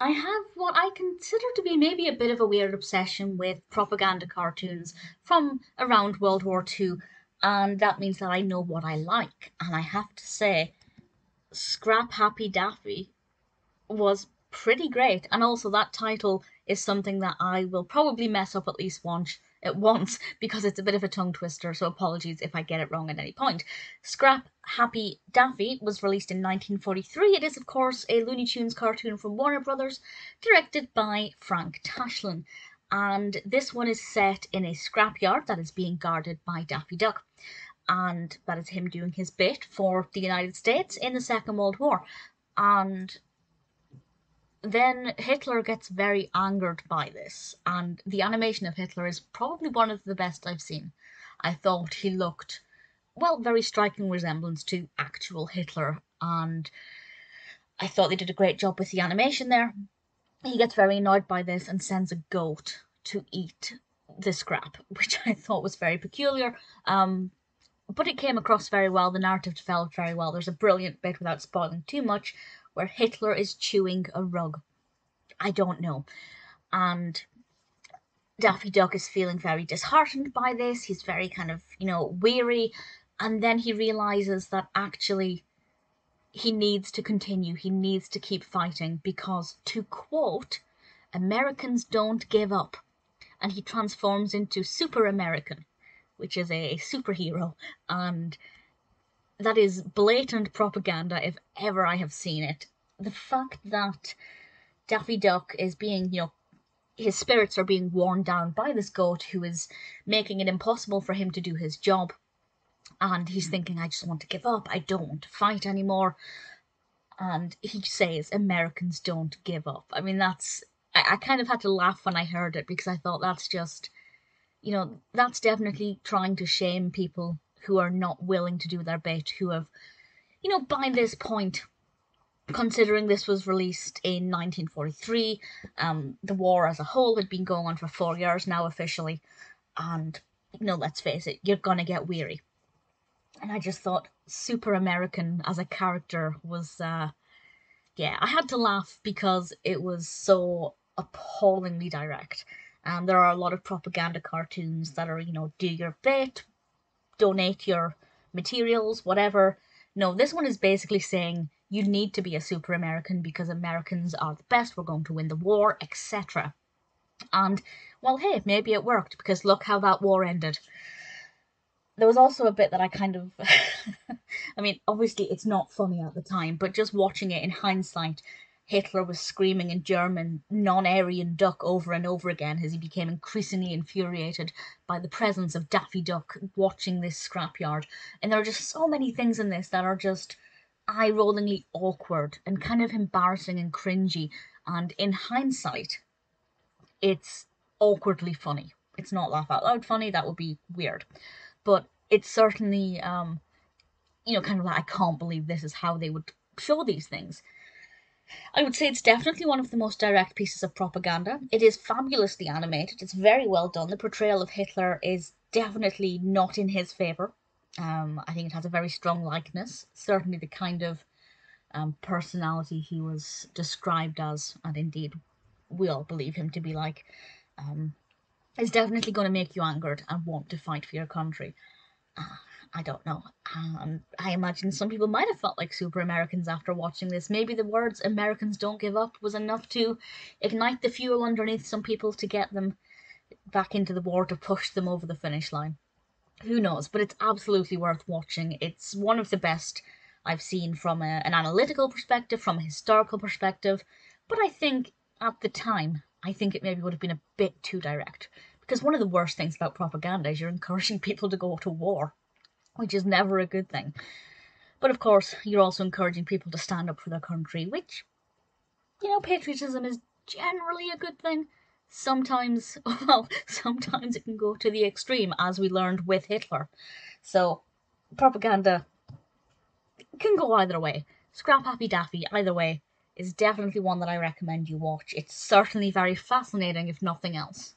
I have what I consider to be maybe a bit of a weird obsession with propaganda cartoons from around World War II, and that means that I know what I like. And I have to say, Scrap Happy Daffy was pretty great, and also that title is something that I will probably mess up at least once at once because it's a bit of a tongue twister, so apologies if I get it wrong at any point. Scrap Happy Daffy was released in 1943. It is, of course, a Looney Tunes cartoon from Warner Brothers, directed by Frank Tashlin. And this one is set in a scrapyard that is being guarded by Daffy Duck. And that is him doing his bit for the United States in the Second World War. And then Hitler gets very angered by this, and the animation of Hitler is probably one of the best I've seen. I thought he looked, well, very striking resemblance to actual Hitler, and I thought they did a great job with the animation there. He gets very annoyed by this and sends a goat to eat the scrap, which I thought was very peculiar. Um, but it came across very well. The narrative developed very well. There's a brilliant bit without spoiling too much where Hitler is chewing a rug. I don't know. And Daffy Duck is feeling very disheartened by this. He's very kind of, you know, weary. And then he realizes that actually he needs to continue. He needs to keep fighting because, to quote, Americans don't give up. And he transforms into Super American, which is a superhero. And that is blatant propaganda if ever I have seen it. The fact that Daffy Duck is being, you know, his spirits are being worn down by this goat who is making it impossible for him to do his job. And he's thinking, I just want to give up. I don't want to fight anymore. And he says, Americans don't give up. I mean, that's. I, I kind of had to laugh when I heard it because I thought that's just. You know, that's definitely trying to shame people who are not willing to do their bit, who have, you know, by this point, considering this was released in 1943, um, the war as a whole had been going on for four years now officially, and, you know, let's face it, you're gonna get weary. And I just thought Super American as a character was, uh, yeah, I had to laugh because it was so appallingly direct. And there are a lot of propaganda cartoons that are, you know, do your bit, donate your materials, whatever. No, this one is basically saying you need to be a super American because Americans are the best, we're going to win the war, etc. And, well, hey, maybe it worked because look how that war ended. There was also a bit that I kind of. I mean, obviously, it's not funny at the time, but just watching it in hindsight, Hitler was screaming in German, non Aryan duck over and over again as he became increasingly infuriated by the presence of Daffy Duck watching this scrapyard. And there are just so many things in this that are just eye rollingly awkward and kind of embarrassing and cringy. And in hindsight, it's awkwardly funny. It's not laugh out loud funny, that would be weird. But it's certainly, um, you know, kind of like, I can't believe this is how they would show these things. I would say it's definitely one of the most direct pieces of propaganda. It is fabulously animated, it's very well done. The portrayal of Hitler is definitely not in his favour. Um, I think it has a very strong likeness, certainly the kind of um, personality he was described as, and indeed we all believe him to be like, um, is definitely going to make you angered and want to fight for your country. Uh, I don't know. Um, I imagine some people might have felt like super Americans after watching this. Maybe the words Americans don't give up was enough to ignite the fuel underneath some people to get them back into the war to push them over the finish line who knows? But it's absolutely worth watching. It's one of the best I've seen from a, an analytical perspective, from a historical perspective. But I think at the time, I think it maybe would have been a bit too direct. Because one of the worst things about propaganda is you're encouraging people to go to war, which is never a good thing. But of course, you're also encouraging people to stand up for their country, which, you know, patriotism is generally a good thing sometimes, well, sometimes it can go to the extreme, as we learned with Hitler. So, propaganda can go either way. Scrap Happy Daffy, either way, is definitely one that I recommend you watch. It's certainly very fascinating, if nothing else.